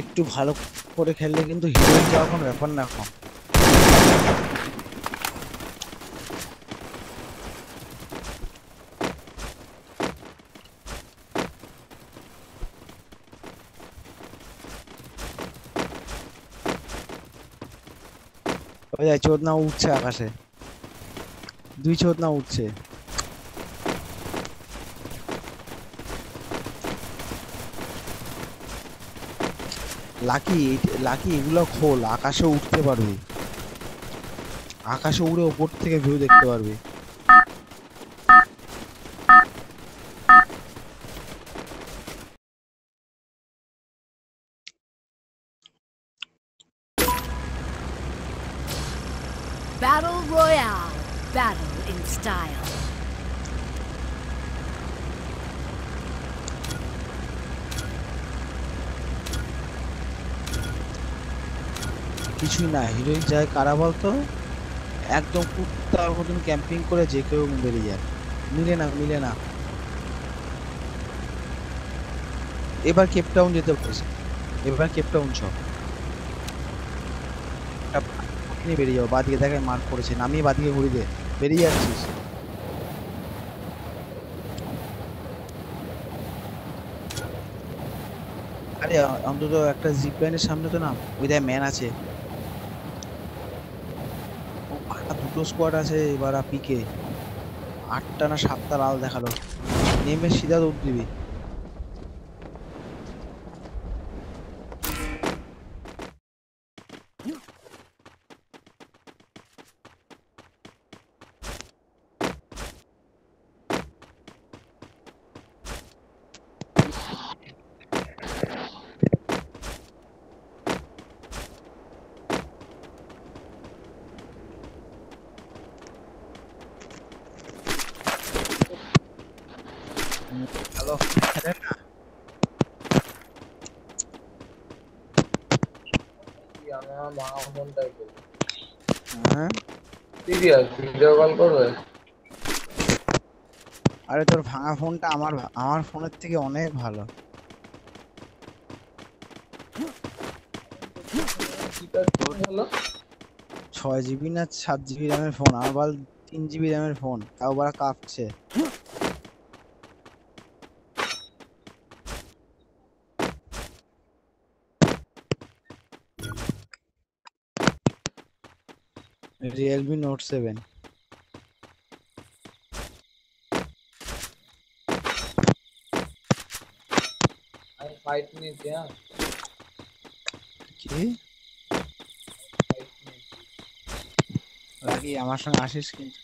একটু ভালো করে খেললে কিন্তু হিরোইন যাওয়া কোনো ব্যাপার না এখন। ওই চোদনা উঠছে আকাশে। দুই চোদনা উঠছে। লাকি লাকি এগুলো খোল, আকাশে উঠতে পারবে আকাশে উড়ে ওপর থেকে ভিউ দেখতে পারবি Battle Royale. Battle in style. কিছুই না। হিরোইন যায় কারা বলতো? একদম কুত্তার মতন ক্যাম্পিং করে যে কেউ বেরিয়ে যায়। মিলে না মিলে না। এবার কেপটাউন যেতে বলেছে। এবার কেপটাউন এখনই বেরিয়ে যাও, বাদিকে দেখে মার্ক করেছে নামিয়ে বাদিকে ঘুরি দে। বেরিয়ে যাচ্ছিস। আরে অন্তত একটা জিপ লাইনের সামনে তো না ওই দেখ ম্যান আছে ও বাড়া দুটো স্কোয়াড আছে এবার পিকে আটটা না সাতটা লাল দেখাল। নেমে সিধা দৌড় দিবি। হ্যাঁ? সিরিয়াস ভিডিও কল করবে? আরে তোর ভাঙা ফোনটা আমার আমার ফোনের থেকে অনেক ভালো। ছয় জিবি না সাত জিবি র্যামের ফোন? আমার বল তিন জিবি র্যামের ফোন। তাও বারা কাঁপছে। রিয়েলমি নোট সেভেন ফাইট নিয়েছি হ্যাঁ কি? রাগি আমার সঙ্গে আসিস কিন্তু?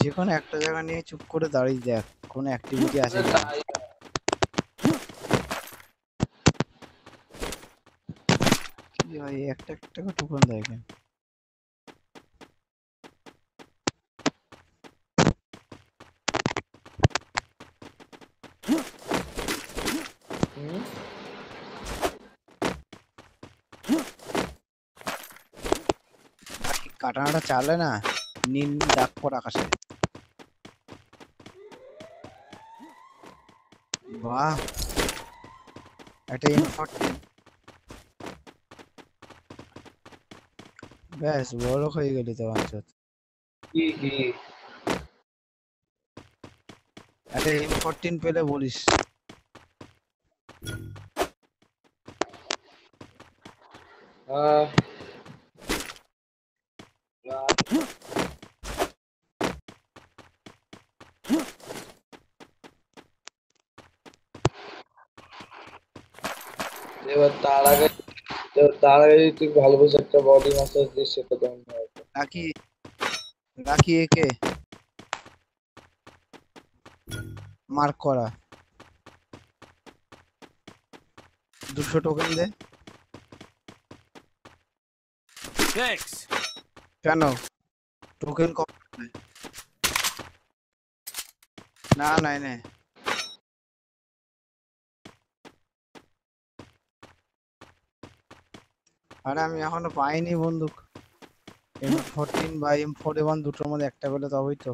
যে কোনো একটা জায়গা নিয়ে চুপ করে দাঁড়িয়ে দেখ, কোন অ্যাক্টিভিটি আছে। কি ভাই একটা একটা করে দেখেন কাটানাটা চালে না নীল ডাক পর আকাশে। বাহ! একটা এম ফোরটিন ব্যাস বড় হয়ে গেলি তো কি একটা এম ফোরটিন পেলে বলিস। আহ, এবার তার আগে তার আগে যদি তুই ভালোবেসে একটা বডি ম্যাসাজ দিস সেটা তো অন্য ব্যাপার। রাখি রাখি একে মার্ক করা দুশো টোকেন দে. কেন টোকেন কম দেয়? না না নে আরে আমি এখনও পাইনি বন্দুক। এম ফোরটিন বা এম ফোর ওয়ান দুটোর মধ্যে একটা পেলে তবেই তো।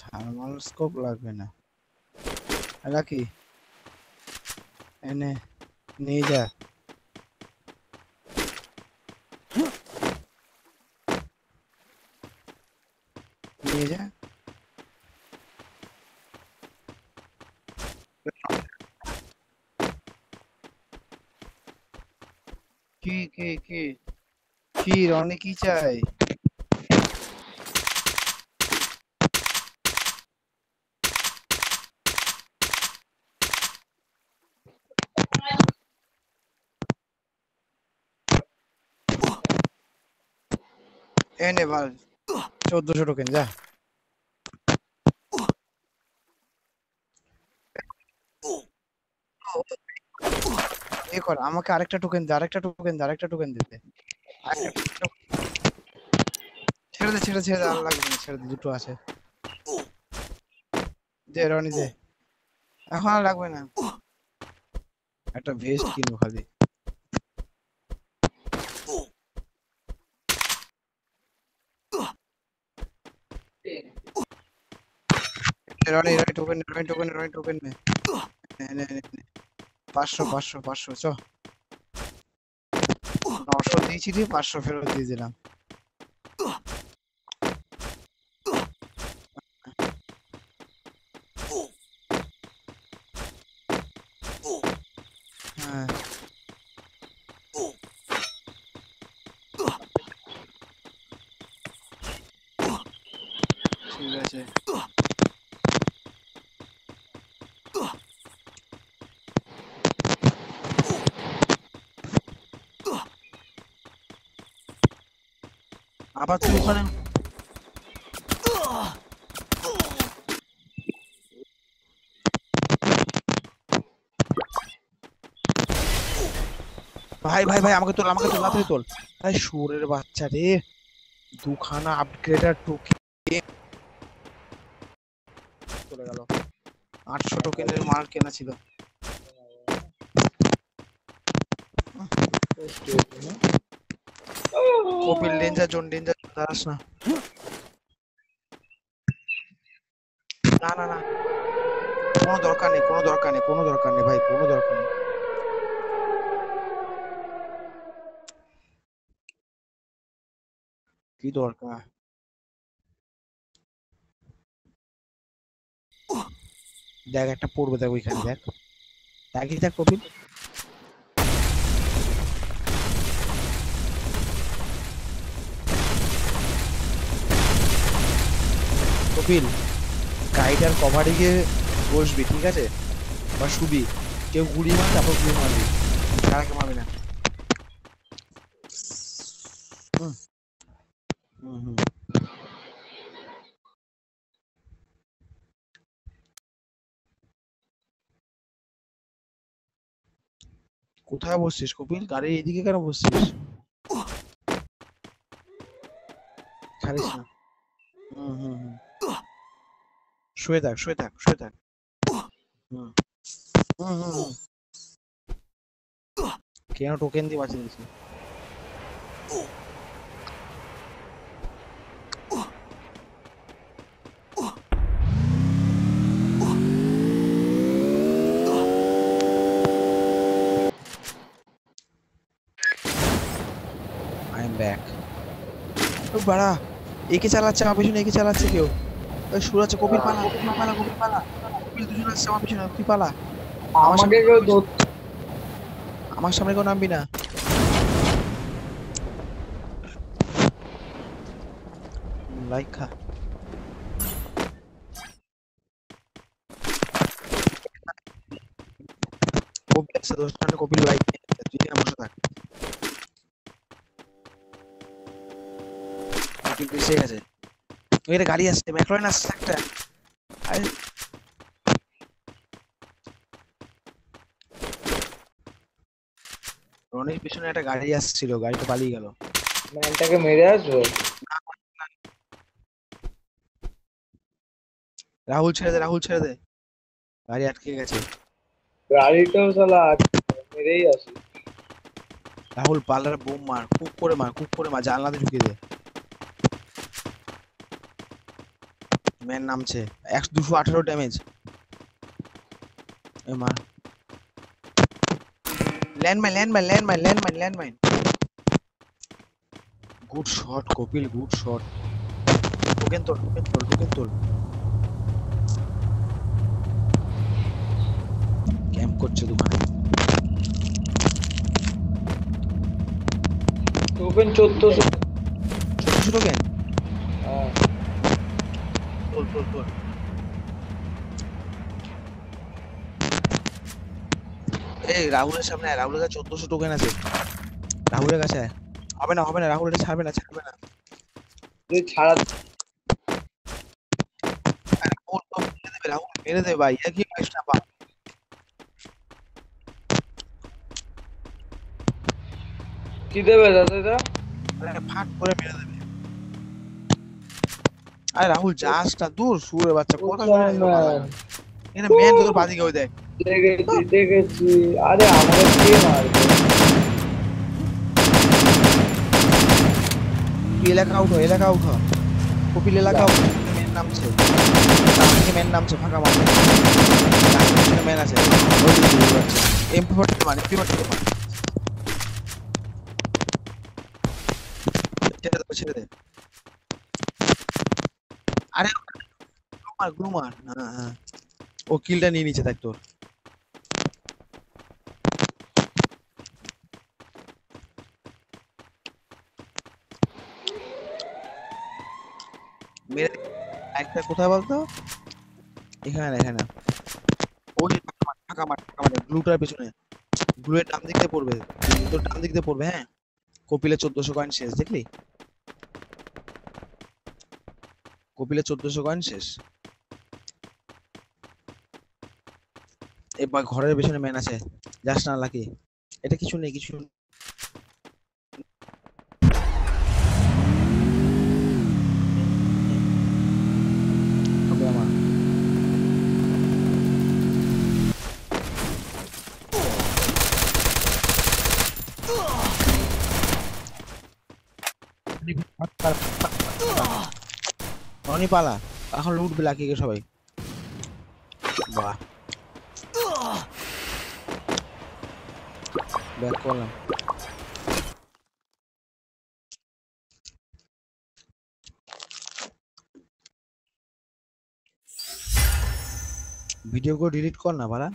থার্মাল স্কোপ লাগবে না। এটা কি এনে নিয়ে যা নিয়ে যা কি কি কি কি রনি কি চাই এনে বল চোদ্দশো টোকেন যা। এ কর, আমাকে আরেকটা টোকেন দে, আরেকটা টোকেন দে, আরেকটা টোকেন দিতে ছেড়ে দে, ছেড়ে ছেড়ে দে, আর লাগবে না, ছেড়ে দে, দুটো আছে। দে, রনি, দে। এখন আর লাগবে না। একটা ভেস্ট কিনবো খালি। Rony Rony token Rony token Rony token নে নে নে নে নে। পাঁচশো পাঁচশো পাঁচশো চ নশো দিয়েছি দিয়ে পাঁচশো ফেরত দিয়ে দিলাম। হ্যাঁ। ঠিক আছে। আবার তুই ওখানে ভাই ভাই ভাই আমাকে তোল আমাকে তোল তাড়াতাড়ি তোল। ভাই সুরের বাচ্চা রে। দুখানা আপগ্রেডার টোকেন চলে গেল। আটশো টোকেনের মাল কেনা ছিল। কপিল ডেঞ্জার জোন ডেঞ্জার দাঁড়াস না না না না কোনো দরকার নেই, কোনো দরকার নেই, কোনো দরকার নেই ভাই, কোনো দরকার নেই। কি দরকার? দেখ, একটা পড়বে দেখ ওইখানে, দেখ। দেখি, দেখ কপিল। কপিল গাড়িটার কভারে গিয়ে বসবি, ঠিক আছে? বা শুবি। কেউ গুড়ি মার তারপর গুড়ি মারবি। তারাকে মারবি না। কোথায় বসছিস কপিল? গাড়ির এদিকে কেন বসছিস? ছাড়িস না। হুম হুম হুম। শুয়ে থাক শুয়ে থাক শুয়ে থাক। কেন টোকেন দিয়ে বাঁচিয়ে দিয়েছি? বাড়া একে চালাচ্ছে? আমার পিছনে একে চালাচ্ছে কেউ? ওই সুর আছে কপিল পালা কপিল পালা কপিল পালা। কপিল দুজন আসছে আমার পিছনে তুই পালা? আমার সামনে আমাকে কেউ আমার সামনে কেউ নামবি না। লাইক খা। কপিল আছে কপিল লাইক তুই এখানে বসে থাক। কপিল বেঁচে গেছে। এটা গাড়ি আসছে ম্যাকলোরেন আসছে একটা। রনির পিছনে একটা গাড়ি আসছিল গাড়িটা পালিয়ে গেল। ম্যানটাকে মেরে আসব? রাহুল ছেড়ে দে রাহুল ছেড়ে দে। গাড়ি আটকে গেছে। গাড়িটাও সালা মেরেই আসি রাহুল পালার বোম মার খুব করে মার খুব করে মার জানলাতে ঢুকিয়ে দে। ম্যান নামছে। একশো দুশো আঠারো ড্যামেজ মার landmine landmine landmine landmine landmine good shot Kapil good shot token তোল টোকেন তোল টোকেন তোল ক্যাম্প করছে দোকানে ওপেন চোদ্দশো। ছোট ছোট হ্যাঁ। তোল তোল তোল এই রাহুলের সামনে আয়, রাহুলের কাছে চোদ্দশো টোকেন আছে। রাহুলের কাছে। হবে না হবে না রাহুল এটা ছাড়বে না ছাড়বে না। ছাড়া আরে রাহুল তো মেরে দেবে রাহুল মেরে দেবে ভাই কি না বাপ কি দেবে দাদা ফাট করে মেরে দেবে। আরে রাহুল যাস না দূর সুরে বাচ্চা কথা এটা মেন তোর বাদিকে ওই দেখ। দেখেছি দেখেছি। আরে আমাকে কে মারবে? এলাকা উঠো এলাকা উঠো। কপিল এলাকা উঠো মেন নামছে। মেন নামছে ফাঁকা পিছনে মেন আছে। এমপি ফোর্টি মানে এমপি ফোর্টি মানে ছেড়ে দে ছেড়ে দে। আরে গ্লুমার গ্লুমার ও কিলটা নিয়ে নিচে দেখ তোর। মেরে একটা কোথায় বলতো? এখানে এখানে। ওই ফাঁকা মাঠ ফাঁকা মাঠ গ্লুটার পেছনে। গ্লুয়ের ডান দিক দিয়ে পড়বে। তোর ডান দিক দিয়ে পড়বে হ্যাঁ? কপিলের চোদ্দশো কয়েন শেষ, দেখলি? কপিলের চোদ্দশো কয়েন শেষ। এবার ঘরের পেছনে ম্যান আছে। যাস না লাকি এটা কিছু নেই, কিছু হবে পালা। এখন লুটবে লাকিকে সবাই? বাহ। ব্যাক করলাম। ভিডিও করে ডিলিট কর না বাড়া